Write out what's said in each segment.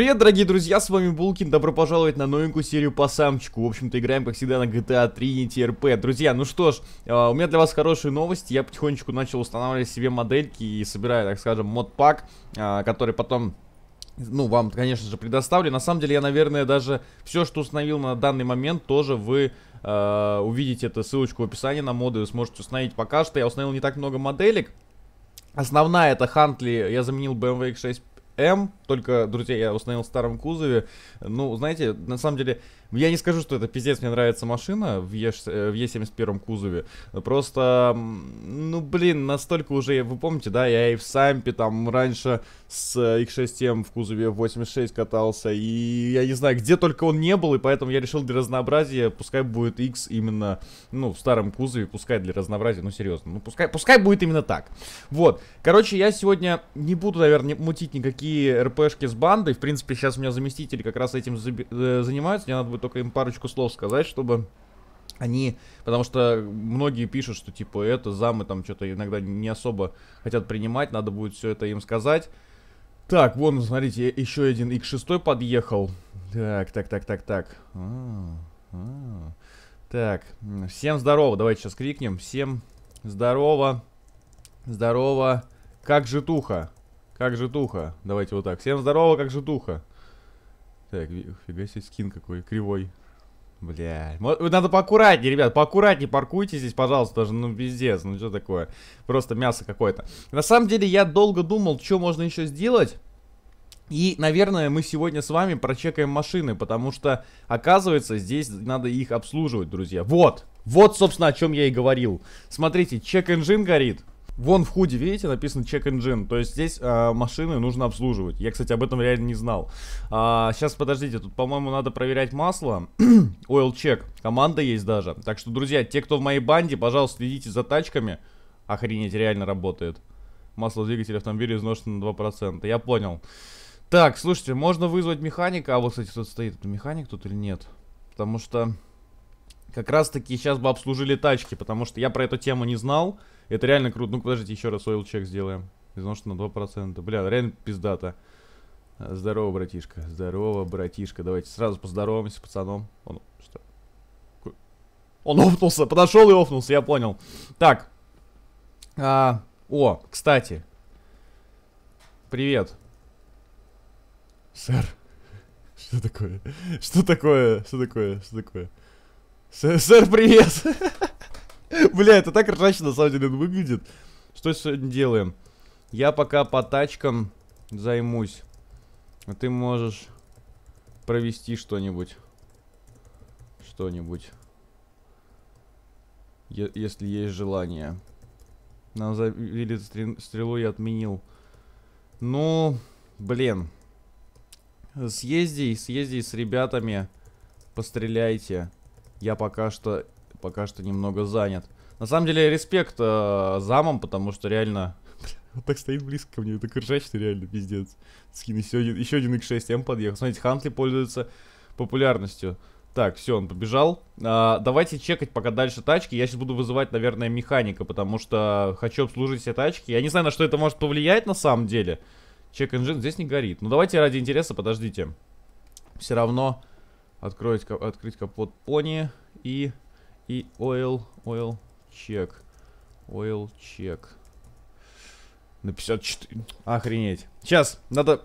Привет, дорогие друзья, с вами Булкин, добро пожаловать на новенькую серию по самчику. В общем-то, играем, как всегда, на GTA Trinity RP. Друзья, ну что ж, э, у меня для вас хорошие новости. Я потихонечку начал устанавливать себе модельки и собираю, так скажем, модпак, э, который потом ну, вам, конечно же, предоставлю. На самом деле, я, наверное, даже все, что установил на данный момент, тоже вы э, увидите эту ссылочку в описании на моды, вы сможете установить. Пока что я установил не так много моделек. Основная это Хантли, я заменил BMW X6 М, только, друзья, я установил в старом кузове. Ну, знаете, на самом деле, я не скажу, что это пиздец, мне нравится машина в, е, в Е71 кузове. Просто, ну, блин, настолько уже, вы помните, да, я и в Сампе там раньше с X6M в кузове 86 катался, и я не знаю, где только он не был, и поэтому я решил для разнообразия, пускай будет X именно, ну, в старом кузове, пускай для разнообразия, ну, серьезно, ну, пускай, пускай будет именно так. Вот, короче, я сегодня не буду, наверное, мутить никакие РПшки с бандой, в принципе, сейчас у меня заместители как раз этим э, занимаются, мне надо будет только им парочку слов сказать, чтобы они, потому что многие пишут, что типа это замы там что-то иногда не особо хотят принимать, надо будет все это им сказать. Так, вон, смотрите, еще один X6 подъехал. Так, так, так, так, так. А, а. Так, всем здорово, давайте сейчас крикнем. Всем здорово, здорово. Как житуха? Как житуха? Давайте вот так. Всем здорово, как житуха. Так, фига себе скин какой, кривой. Бля, надо поаккуратнее, ребят, поаккуратнее паркуйте здесь, пожалуйста, даже, ну, пиздец, ну, что такое, просто мясо какое-то. На самом деле, я долго думал, что можно еще сделать, и, наверное, мы сегодня с вами прочекаем машины, потому что, оказывается, здесь надо их обслуживать, друзья. Вот, вот, собственно, о чем я и говорил. Смотрите, чек-энжин горит, Вон в худе, видите, написано check engine. То есть здесь а, машины нужно обслуживать. Я, кстати, об этом реально не знал. А, сейчас, подождите, тут, по-моему, надо проверять масло. Oil check. Команда есть даже. Так что, друзья, те, кто в моей банде, пожалуйста, следите за тачками. Охренеть, реально работает. Масло двигателя автомобиля изношено на 2%. Я понял. Так, слушайте, можно вызвать механика. А вот, кстати, тут стоит. Это механик тут или нет? Потому что как раз таки сейчас бы обслужили тачки. Потому что я про эту тему не знал. Это реально круто. Ну, подождите, еще раз ойл чек сделаем. Потому что на 2%. Бля, реально пиздата. Здорово, братишка. Здорово, братишка. Давайте сразу поздороваемся с пацаном. Он, что? Он офнулся. Подошел и офнулся, я понял. Так. А, о, кстати. Привет. Сэр. Что такое? Что такое? Что такое? Что такое? Сэр, сэр привет! Бля, это так ржачно на самом деле выглядит. Что сегодня делаем? Я пока по тачкам займусь. А ты можешь провести что-нибудь. Что-нибудь. Если есть желание. Нам завели стрелу и отменил. Ну, блин. Съезди, съезди с ребятами. Постреляйте. Я пока что пока что немного занят. На самом деле, респект э, замам, потому что реально... Он так стоит близко ко мне, это ржачно реально, пиздец. Скин, еще один, еще один X6M подъехал. Смотрите, Хантли пользуется популярностью. Так, все, он побежал. А, давайте чекать пока дальше тачки. Я сейчас буду вызывать, наверное, механика, потому что хочу обслужить все тачки. Я не знаю, на что это может повлиять на самом деле. Чек engine здесь не горит. Ну давайте ради интереса, подождите. Все равно откроить, открыть капот пони и и oil, oil check. Oil check. На 54. Охренеть. Сейчас, надо...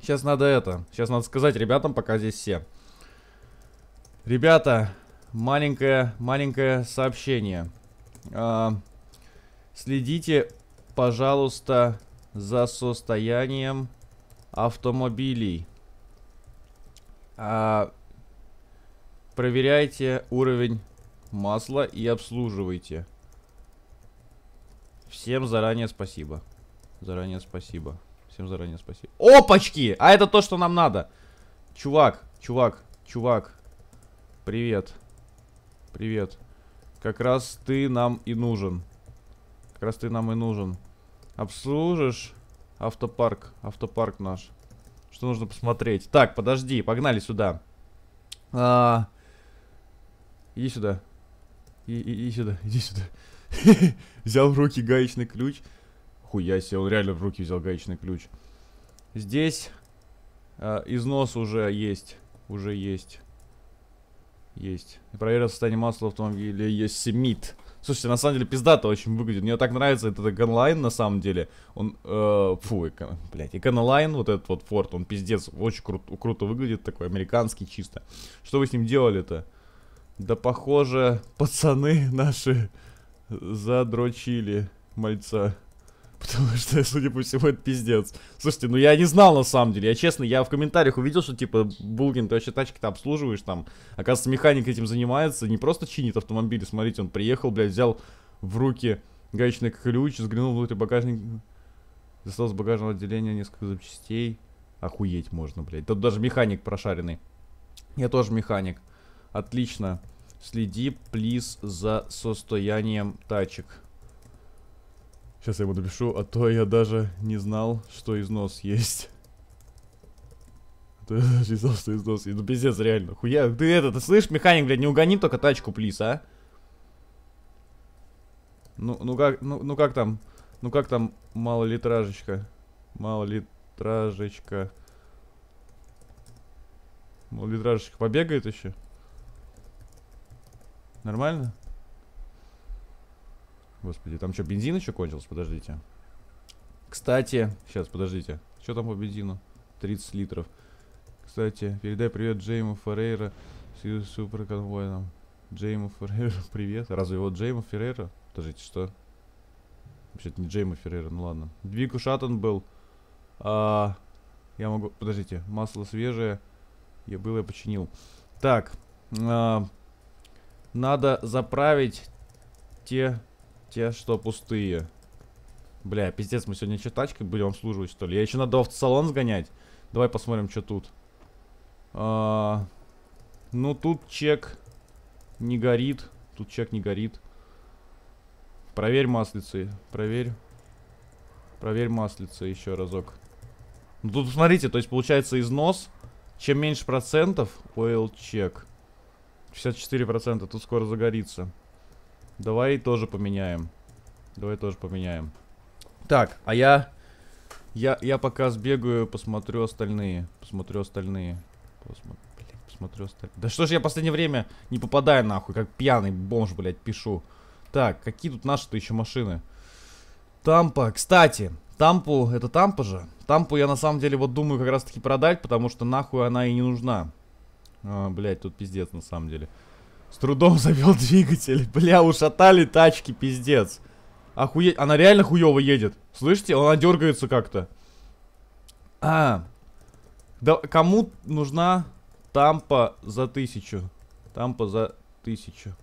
Сейчас надо это. Сейчас надо сказать ребятам, пока здесь все. Ребята, маленькое, маленькое сообщение. А, следите, пожалуйста, за состоянием автомобилей. А, проверяйте уровень масло и обслуживайте. Всем заранее спасибо. Заранее спасибо. Всем заранее спасибо. Опачки! А это то, что нам надо. Чувак, чувак, чувак. Привет. Привет. Как раз ты нам и нужен. Как раз ты нам и нужен. Обслужишь автопарк. Автопарк наш. Что нужно посмотреть? Так, подожди, погнали сюда. А, иди сюда. И, и, иди сюда, иди сюда. взял в руки гаечный ключ. Хуя себе, он реально в руки взял гаечный ключ. Здесь Э, износ уже есть. Уже есть. Есть. И проверил состояние масла в автомобиля Йосемит. Слушайте, на самом деле пиздато очень выглядит. Мне так нравится этот Эконлайн на самом деле. Он, э, фу, эко, блядь, Эконлайн, вот этот вот Форд, он пиздец, очень кру круто выглядит, такой американский чисто. Что вы с ним делали-то? Да похоже, пацаны наши задрочили мальца. Потому что, судя по всему, это пиздец. Слушайте, ну я не знал на самом деле. Я честно, я в комментариях увидел, что типа, Булгин, ты вообще тачки-то обслуживаешь там. Оказывается, механик этим занимается. Не просто чинит автомобили. Смотрите, он приехал, блядь, взял в руки гаечный ключ, взглянул внутрь багажник. Достал с багажного отделения несколько запчастей. Охуеть можно, блядь. Тут даже механик прошаренный. Я тоже механик. Отлично. Следи, плиз, за состоянием тачек. Сейчас я ему напишу, а то я даже не знал, что износ есть. А то я даже не знал, что износ есть. Ну пиздец, реально. Хуя, ты это, ты слышишь, механик, блядь, не угони только тачку, плиз, а? Ну, ну как, ну, ну как там, ну как там малолитражечка? Малолитражечка. Малолитражечка побегает еще? Нормально? Господи, там что, бензин еще кончился? Подождите. Кстати, сейчас, подождите. Что там по бензину? 30 литров. Кстати, передай привет Джейму Феррейра с супер конвоем. Джейму Феррейра, привет. Разве его Джейму Феррейра? Подождите, что? Вообще-то не Джейму Феррейра, ну ладно. Двиг ушатан был. А, я могу... Подождите, масло свежее. Я был, я починил. Так. А, надо заправить те те, что пустые. Бля, пиздец, мы сегодня что, тачкой будем обслуживать, что ли? Я еще надо в автосалон сгонять. Давай посмотрим, что тут. А, ну, тут чек не горит. Тут чек не горит. Проверь маслицы. Проверь. Проверь маслицы еще разок. Ну, тут смотрите, то есть получается износ. Чем меньше процентов, oil check. 64%, тут скоро загорится. Давай тоже поменяем. Давай тоже поменяем. Так, а я... Я, я пока сбегаю, посмотрю остальные. Посмотрю остальные. Посмо... Блин, посмотрю остальные. Да что ж я в последнее время не попадаю нахуй, как пьяный бомж, блядь, пишу. Так, какие тут наши-то еще машины? Тампа. Кстати, Тампу, это Тампа же? Тампу я на самом деле вот думаю как раз таки продать, потому что нахуй она и не нужна. А, блядь, тут пиздец на самом деле. С трудом завел двигатель. Бля, ушатали тачки, пиздец. Охуеть. Она реально хуево едет. Слышите? Она дергается как-то. А. Да кому нужна тампа за тысячу? Тампа за тысячу.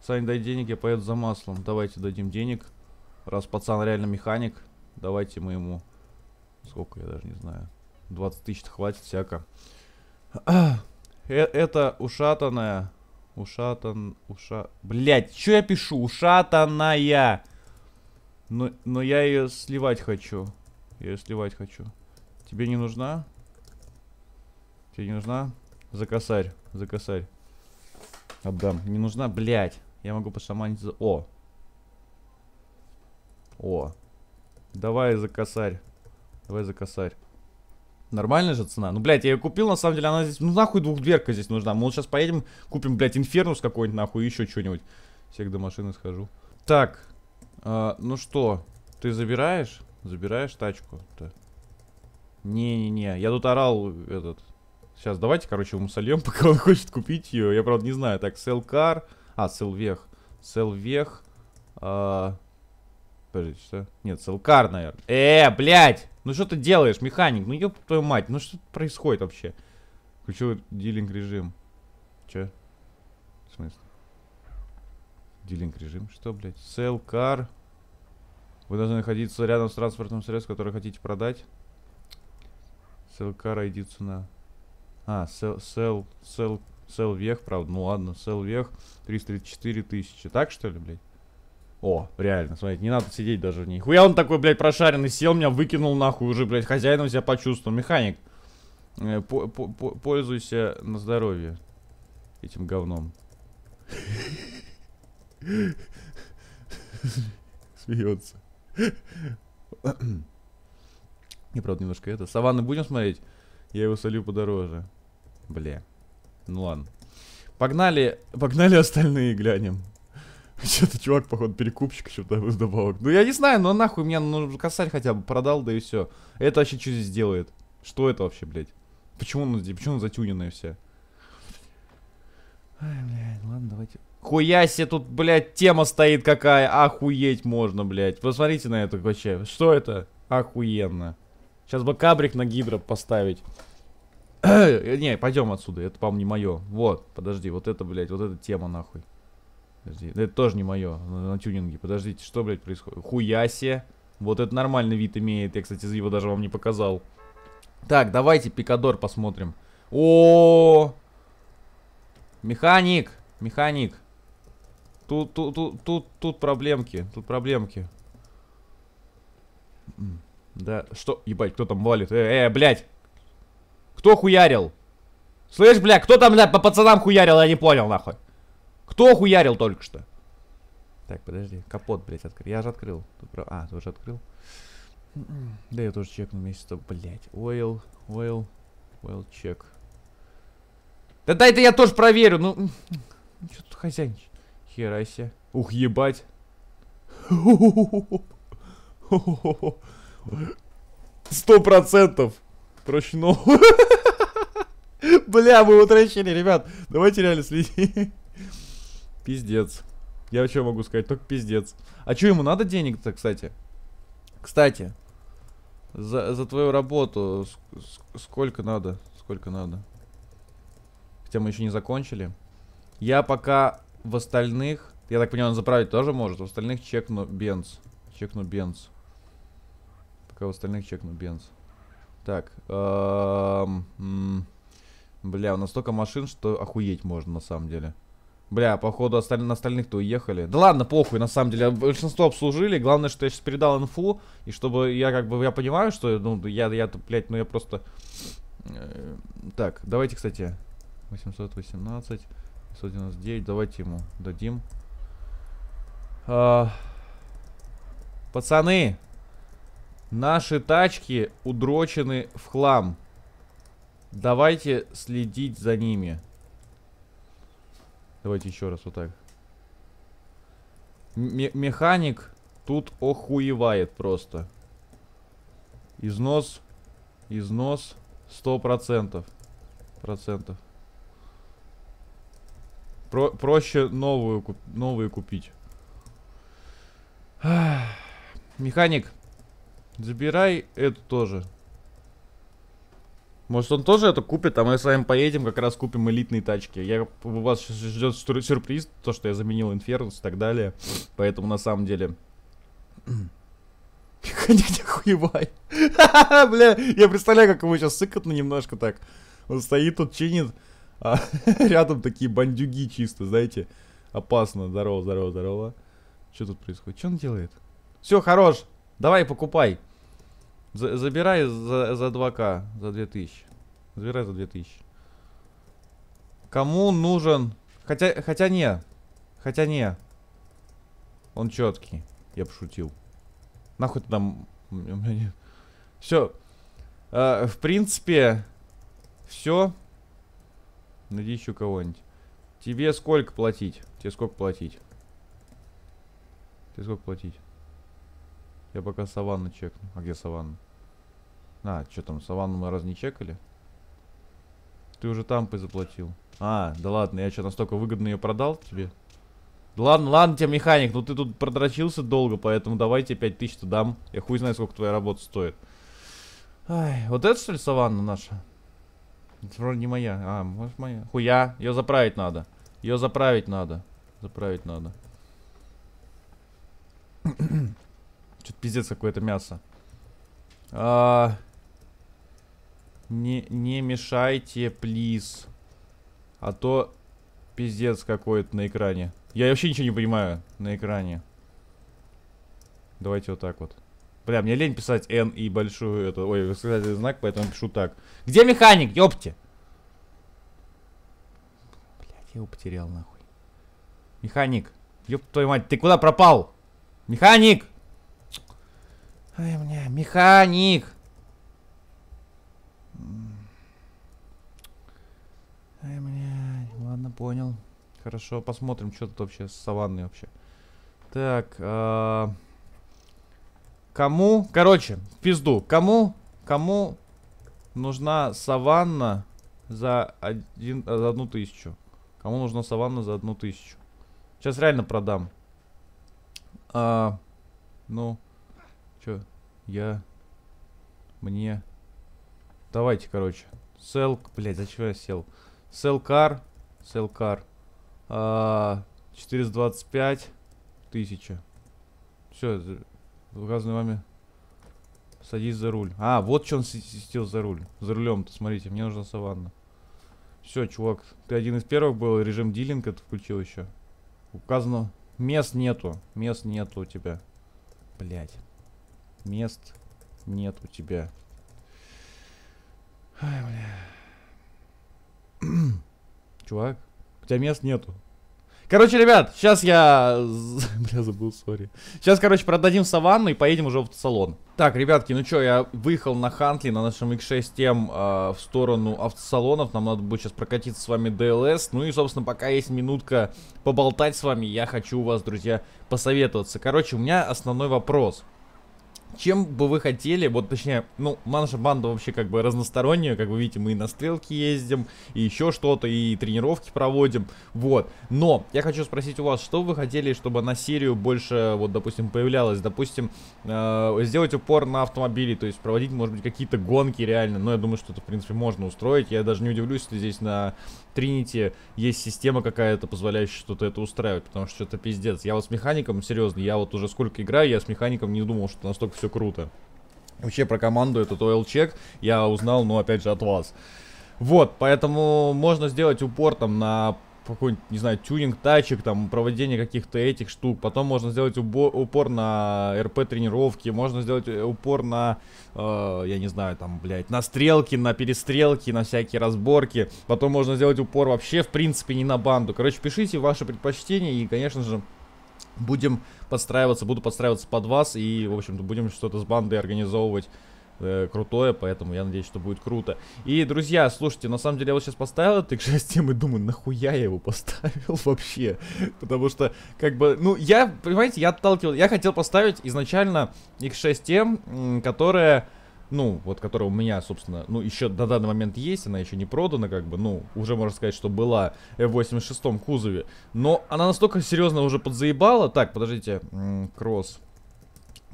Сань, дай денег, я поеду за маслом. Давайте дадим денег. Раз пацан реально механик, давайте мы ему... Сколько, я даже не знаю. 20 тысяч хватит всяко. Э это ушатанная Ушатан... Уша... Блять, что я пишу? Ушатанная. Но, но я ее сливать хочу. Я ее сливать хочу. Тебе не нужна? Тебе не нужна? За косарь. За косарь. Отдам. Не нужна? Блять. Я могу пошаманить за... О. О. Давай за косарь. Давай за косарь. Нормальная же цена. Ну, блядь, я ее купил, на самом деле, она здесь... Ну, нахуй двухдверка здесь нужна. Мы вот сейчас поедем, купим, блядь, Инфернус какой-нибудь, нахуй, еще что-нибудь. Всех до машины схожу. Так. Э, ну что, ты забираешь? Забираешь тачку-то? Не-не-не, я тут орал этот... Сейчас давайте, короче, ему сольем, пока он хочет купить ее. Я, правда, не знаю. Так, Селкар. А, Селвех. Селвех. А... Подождите, что? Нет, Селкар, наверное. Э, блядь! Ну что ты делаешь, механик? Ну ёб твою мать, ну что происходит вообще? Включил дилинг режим. Че? В смысле? Дилинг режим? Что, блядь? Car. Вы должны находиться рядом с транспортным средством, которое хотите продать. Sell car цена. А, sell, sell, sell, sell вех, правда. Ну ладно, sell вех 334 тысячи. Так что ли, блядь? О, реально, смотрите, не надо сидеть даже в ней. Хуя он такой, блядь, прошаренный, сел, меня выкинул нахуй, уже, блядь, хозяином себя почувствовал. Механик, э, по -по -по пользуйся на здоровье этим говном. Смеется. Не, правда, немножко это. Саванны будем смотреть? Я его солю подороже. Бля. Ну ладно. Погнали, погнали остальные глянем. Что-то чувак, походу, перекупщик что-то добавок. Ну я не знаю, но нахуй меня ну, косарь хотя бы продал, да и все. Это вообще что здесь делает? Что это вообще, блядь? Почему он здесь, почему он затюненная вся? Ай, блядь, ладно, давайте. Хуя себе тут, блядь, тема стоит какая. Охуеть можно, блядь. Посмотрите на это вообще. Что это? Охуенно. Сейчас бы кабрик на гидро поставить. не, пойдем отсюда. Это, по-моему, не мое. Вот, подожди, вот это, блядь, вот эта тема, нахуй. Подожди, это тоже не мое на, на тюнинге. Подождите, что, блядь, происходит? Хуясе. Вот это нормальный вид имеет. Я, кстати, его даже вам не показал. Так, давайте пикадор посмотрим. О, -о, -о! Механик, механик. Тут, тут, тут, тут, тут проблемки, тут проблемки. Да, что? Ебать, кто там валит? Э, э, блядь! Кто хуярил? Слышь, бля, кто там, бля, по пацанам хуярил, я не понял, нахуй. Кто хуярил только что? Так, подожди, капот, блядь, открыл. Я же открыл. Тут, а, тоже открыл. Да, я тоже чекну вместе с тобой, блядь. Oil, oil, oil чек. Да дай-то я тоже проверю, ну... Что тут хозяйничать? Хера себе. Ух, ебать. Сто процентов. Проще. Бля, мы утрачили, ребят. Давайте реально следи. Пиздец. Я что могу сказать? Только пиздец. А что ему надо денег-то, кстати? Кстати. За, за твою работу сколько надо? Сколько надо? Хотя мы еще не закончили. Я пока в остальных... Я так понимаю, он заправить тоже может. В остальных чекну бенз. Чекну бенз. Пока в остальных чекну бенз. Так. Эм, бля, у нас столько машин, что охуеть можно на самом деле. Бля, походу осталь... на остальных-то уехали. Да ладно, похуй, на самом деле. Большинство обслужили. Главное, что я сейчас передал инфу. И чтобы я как бы, я понимаю, что, ну, я, я, блядь, ну я просто... Э, так, давайте, кстати, 818, 599, давайте ему дадим. А... Пацаны, наши тачки удрочены в хлам. Давайте следить за ними. Давайте еще раз вот так. М механик тут охуевает просто. Износ. Износ. Сто процентов. Процентов. Про проще новую, куп новую купить. Механик. Забирай эту тоже. Может он тоже это купит, а мы с вами поедем, как раз купим элитные тачки. Я, у вас ждет сюрприз, то, что я заменил Инфернус и так далее. Поэтому на самом деле... Не хуевай. Бля, я представляю, как ему сейчас сыкотно немножко так. Он стоит тут, чинит, а рядом такие бандюги чисто, знаете. Опасно. Здорово, здорово, здорово. Что тут происходит? Что он делает? Все, хорош. Давай, покупай. За забирай за, за 2к, за 2000. Забирай за 2000. Кому нужен... Хотя, хотя не. Хотя не. Он четкий. Я пошутил. Нахуй ты там... Все. Э, в принципе, все. Найди еще кого-нибудь. Тебе сколько платить? Тебе сколько платить? Тебе сколько платить? Я пока саванну чекну. А где саванна? А, что там, саванну мы раз не чекали? Ты уже там заплатил. А, да ладно, я что, настолько выгодно ее продал тебе? Да ладно, ладно тебе, механик, ну ты тут продрочился долго, поэтому давайте 5000 дам. Я хуй знаю, сколько твоя работа стоит. Ай, вот это что ли саванна наша? Это вроде не моя. А, может моя. Хуя, ее заправить надо. Ее заправить надо. Заправить надо. Что-то пиздец какое-то мясо. А, не, не мешайте, плиз. А то пиздец какой-то на экране. Я вообще ничего не понимаю на экране. Давайте вот так вот. Бля, мне лень писать N и большую эту, ой, восклицательный знак, поэтому пишу так. Где механик, ёпти? Блядь, я его потерял нахуй. Механик, ёб твою мать, ты куда пропал? Механик! Ай, бля, механик! Ай, блядь. Ладно, понял. Хорошо, посмотрим, что тут вообще с саванной вообще. Так, э кому... Короче, пизду. Кому, кому нужна саванна за, один, э, за одну тысячу? Кому нужна саванна за одну тысячу? Сейчас реально продам. А, ну, что, я, мне... Давайте, короче. Sell, блядь, зачем я сел? Sell car. А, 425 тысяча. Все, Указанный вами. Садись за руль. А, вот что он сидел за руль. За рулем-то, смотрите, мне нужна саванна. Все, чувак, ты один из первых был, режим дилинга ты включил еще. Указано, мест нету, мест нету у тебя. Блять. Мест нет у тебя. Ай, бля. Чувак, у тебя мест нету. Короче, ребят, сейчас я... Бля, забыл, сори. Сейчас, короче, продадим саванну и поедем уже в салон. Так, ребятки, ну что, я выехал на Хантли на нашем X6M э, в сторону автосалонов. Нам надо будет сейчас прокатиться с вами DLS. Ну и, собственно, пока есть минутка поболтать с вами, я хочу у вас, друзья, посоветоваться. Короче, у меня основной вопрос чем бы вы хотели, вот точнее, ну, наша банда вообще как бы разносторонняя, как вы видите, мы и на стрелки ездим, и еще что-то, и тренировки проводим, вот. Но, я хочу спросить у вас, что вы хотели, чтобы на серию больше, вот, допустим, появлялось, допустим, э, сделать упор на автомобили, то есть проводить, может быть, какие-то гонки реально, но я думаю, что это, в принципе, можно устроить, я даже не удивлюсь, если здесь на Тринити есть система какая-то, позволяющая что-то это устраивать, потому что это пиздец. Я вот с механиком, серьезно, я вот уже сколько играю, я с механиком не думал, что настолько все круто. Вообще про команду этот check я узнал, ну, опять же, от вас. Вот, поэтому можно сделать упор там на какой-нибудь, не знаю, тюнинг тачек, там, проведение каких-то этих штук. Потом можно сделать упор на РП-тренировки, можно сделать э, упор на, э, я не знаю, там, блядь, на стрелки, на перестрелки, на всякие разборки. Потом можно сделать упор вообще, в принципе, не на банду. Короче, пишите ваши предпочтения и, конечно же, будем подстраиваться, буду подстраиваться под вас и, в общем-то, будем что-то с бандой организовывать э, крутое, поэтому я надеюсь, что будет круто. И, друзья, слушайте, на самом деле я вот сейчас поставил этот X6 и думаю, нахуя я его поставил вообще? Потому что, как бы, ну, я, понимаете, я отталкивал, я хотел поставить изначально X6M, которая ну, вот которая у меня, собственно, ну, еще на данный момент есть, она еще не продана, как бы, ну, уже можно сказать, что была в 86 кузове, но она настолько серьезно уже подзаебала, так, подождите, кросс,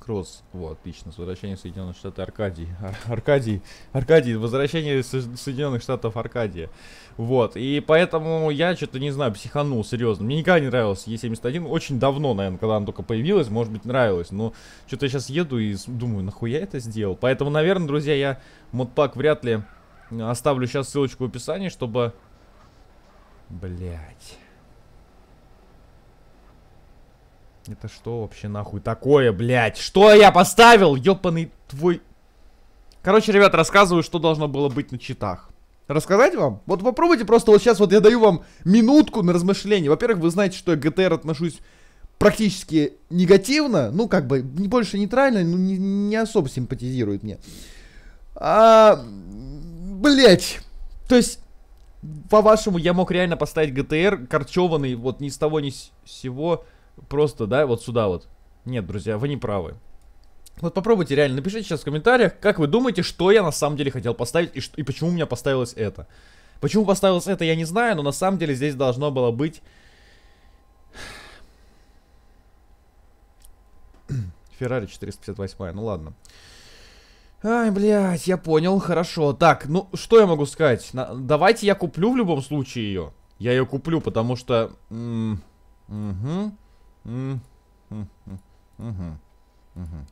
Кросс. Вот, отлично. С возвращением Соединенных Штатов Аркадий. Ар Аркадий. Аркадий. Возвращение Со Соединенных Штатов Аркадия. Вот. И поэтому я что-то не знаю, психанул, серьезно. Мне никогда не нравилась Е71. Очень давно, наверное, когда она только появилась. Может быть, нравилась. Но что-то я сейчас еду и думаю, нахуя это сделал? Поэтому, наверное, друзья, я модпак вряд ли оставлю сейчас ссылочку в описании, чтобы... Блять. Это что вообще нахуй такое, блядь? Что я поставил? Ёбаный твой... Короче, ребят, рассказываю, что должно было быть на читах. Рассказать вам? Вот попробуйте просто вот сейчас вот я даю вам минутку на размышление. Во-первых, вы знаете, что я к ГТР отношусь практически негативно. Ну, как бы, не больше нейтрально, ну, не, не особо симпатизирует мне. А, блять. То есть, по-вашему, я мог реально поставить ГТР корчеванный вот ни с того ни с сего Просто, да, вот сюда вот. Нет, друзья, вы не правы. Вот попробуйте реально, напишите сейчас в комментариях, как вы думаете, что я на самом деле хотел поставить и, что, и почему у меня поставилось это. Почему поставилось это, я не знаю, но на самом деле здесь должно было быть... Феррари 458, ну ладно. Ай, блядь, я понял, хорошо. Так, ну, что я могу сказать? На, давайте я куплю в любом случае ее. Я ее куплю, потому что... Угу.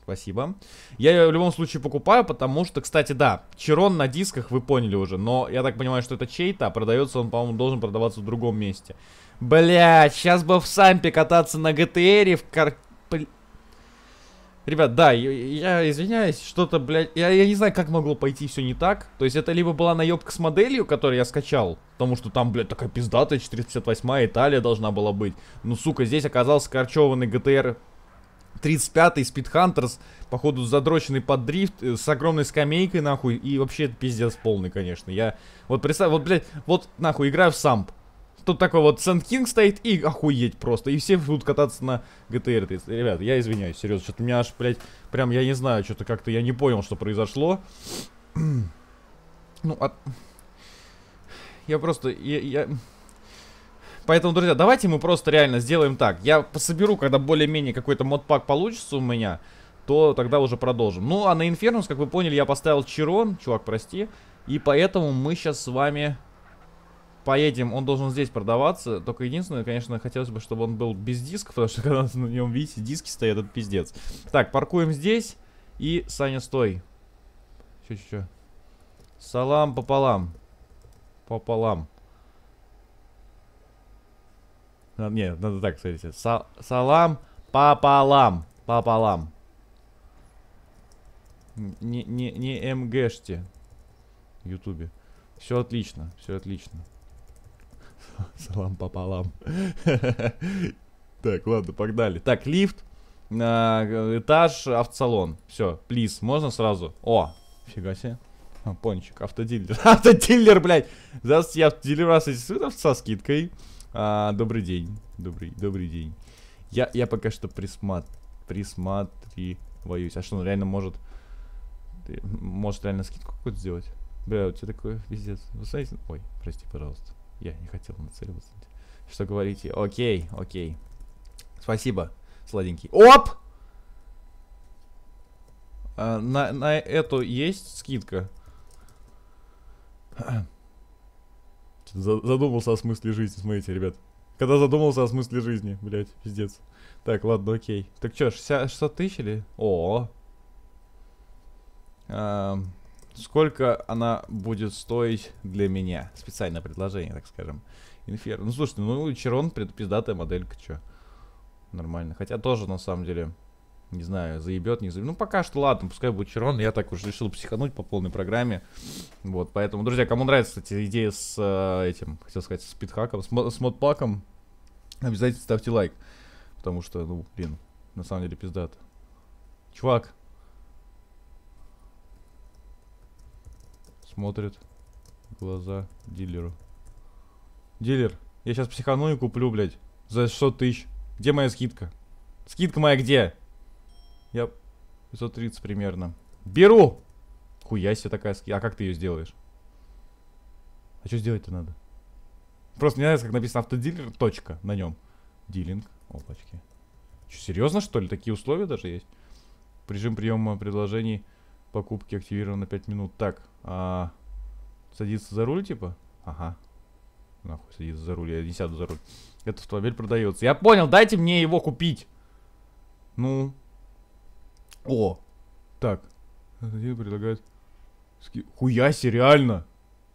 Спасибо. Я ее в любом случае покупаю, потому что, кстати, да, Чирон на дисках вы поняли уже, но я так понимаю, что это чей-то, а продается он, по-моему, должен продаваться в другом месте. Блять, сейчас бы в Сампе кататься на ГТРе в кар... Ребят, да, я, я извиняюсь, что-то, блядь, я, я не знаю, как могло пойти все не так. То есть это либо была наебка с моделью, которую я скачал, потому что там, блядь, такая пиздатая 458 Италия должна была быть. Ну, сука, здесь оказался корчеванный GTR 35-й Speed Hunters, походу задроченный под дрифт, э, с огромной скамейкой, нахуй, и вообще пиздец полный, конечно. Я, вот представь, вот, блядь, вот, нахуй, играю в самп. Тут такой вот Сент Кинг стоит и охуеть просто. И все будут кататься на GTR 30. Ребят, я извиняюсь, серьезно, что-то меня аж, блядь, прям, я не знаю, что-то как-то я не понял, что произошло. ну, от... Я просто, я, я... Поэтому, друзья, давайте мы просто реально сделаем так. Я пособеру, когда более-менее какой-то модпак получится у меня, то тогда уже продолжим. Ну, а на Инфернус, как вы поняли, я поставил Чирон, чувак, прости. И поэтому мы сейчас с вами поедем, он должен здесь продаваться. Только единственное, конечно, хотелось бы, чтобы он был без диска, потому что когда на нем, видите, диски стоят, это пиздец. Так, паркуем здесь. И, Саня, стой. Че, че, че. Салам пополам. Пополам. А, не, надо так, смотрите. Са салам пополам. Пополам. Не, не, не МГшьте. В Ютубе. Все отлично, все отлично. Салам пополам. Так, ладно, погнали. Так, лифт, этаж, автосалон. Все, плиз, можно сразу? О, фига себе. А, пончик, автодилер. автодилер, блядь. Здравствуйте, я автодилер. У вас со скидкой. А, добрый день. Добрый, добрый день. Я, я пока что присмат, присматриваюсь. А что, он реально может... Может реально скидку какую-то сделать? Бля, у тебя такое пиздец. Вы знаете? Ой, прости, пожалуйста. Я не хотел нацеливаться. Что говорите? Окей, окей. Спасибо, сладенький. Оп! А, на, на эту есть скидка? Задумался о смысле жизни, смотрите, ребят. Когда задумался о смысле жизни, блядь, пиздец. Так, ладно, окей. Так что, 60, 600 тысяч или? О! А, сколько она будет стоить для меня? Специальное предложение, так скажем. Инфер. Ну, слушайте, ну, Черон пиздатая моделька, чё. Нормально. Хотя тоже, на самом деле, не знаю, заебет, не заебет. Ну, пока что ладно, пускай будет Черон. Я так уж решил психануть по полной программе. Вот, поэтому, друзья, кому нравится, кстати, идея с э, этим, хотел сказать, с питхаком, с, с модпаком, обязательно ставьте лайк. Потому что, ну, блин, на самом деле пиздат. Чувак. Смотрит глаза дилеру. Дилер, я сейчас психану и куплю, блядь, за 600 тысяч. Где моя скидка? Скидка моя где? Я 530 примерно. Беру! Хуя себе такая скидка. А как ты ее сделаешь? А что сделать-то надо? Просто не нравится, как написано автодилер, точка на нем. Дилинг. Опачки. Что, серьезно, что ли? Такие условия даже есть? Режим приема предложений покупки активирован на 5 минут. Так, а, садиться за руль, типа? Ага. Нахуй садиться за руль, я не сяду за руль. Этот автомобиль продается. Я понял, дайте мне его купить. Ну. О. Так. предлагает... Хуяси, реально.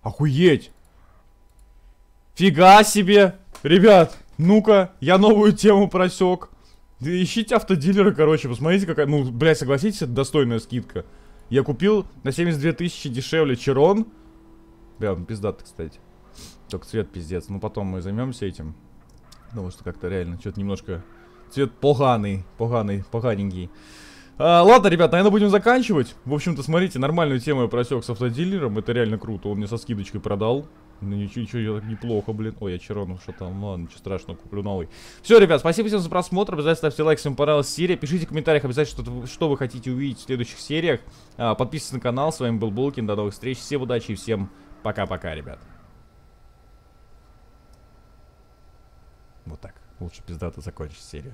Охуеть. Фига себе. Ребят, ну-ка, я новую тему просек. Ищите автодилера, короче, посмотрите, какая... Ну, блядь, согласитесь, это достойная скидка. Я купил на 72 тысячи дешевле Чирон. Бля, он пиздатый, кстати. Только цвет пиздец. Ну, потом мы займемся этим. Потому что как-то реально что-то немножко... Цвет поганый, поганый, поганенький. А, ладно, ребят, наверное, будем заканчивать. В общем-то, смотрите, нормальную тему я просек с автодилером. Это реально круто. Он мне со скидочкой продал. Ну ничего, ничего, я так неплохо, блин. Ой, я Чарону что там, ну ладно, ничего страшного, куплю новый. Все, ребят, спасибо всем за просмотр. Обязательно ставьте лайк, если вам понравилась серия. Пишите в комментариях обязательно, что, что вы хотите увидеть в следующих сериях. А, подписывайтесь на канал. С вами был Булкин. До новых встреч. Всем удачи и всем пока-пока, ребят. Вот так. Лучше пиздато закончить серию.